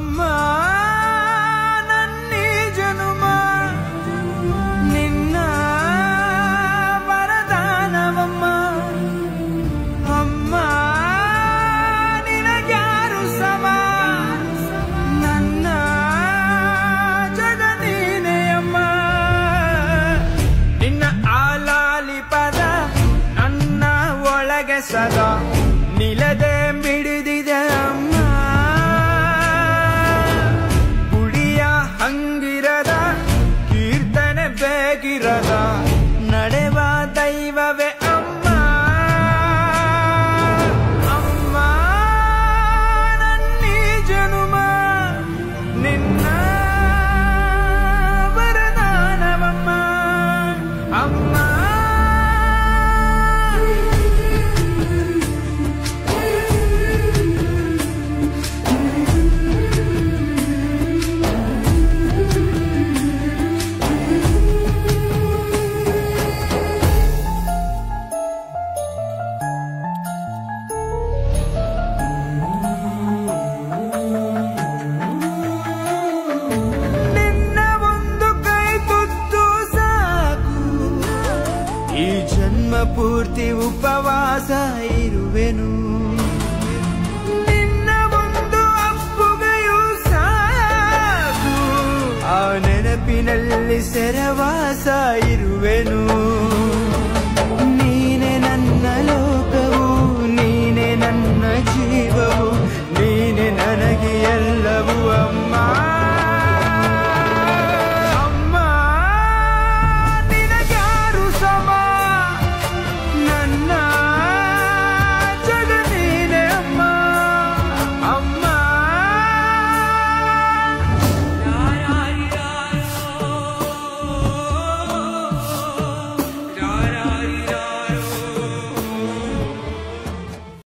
ಅಮ್ಮ ನನ್ನಿ ಜನುಮ, ನಿನ್ನ ವರದಾನವಮ್ಮ. ಅಮ್ಮ, ನಿನಗ್ಯಾರು ಸಮ, ನನ್ನ ಜಗ ನೀನೇ ಅಮ್ಮ ನಿನ್ನ ಆಲಾಲಿ ಪದ ನನ್ನ ಒಳಗೆ ಸದಾ. ಈ ಜನ್ಮ ಪೂರ್ತಿ ಉಪವಾಸ ಇರುವೆನು. ನಿನ್ನ ಒಂದು ಅಪ್ಪುಗೆಯೂ ಸಾಕು. ಆ ನೆನಪಿನಲ್ಲಿ ಸೆರವಾಸ ಇರುವೆನು.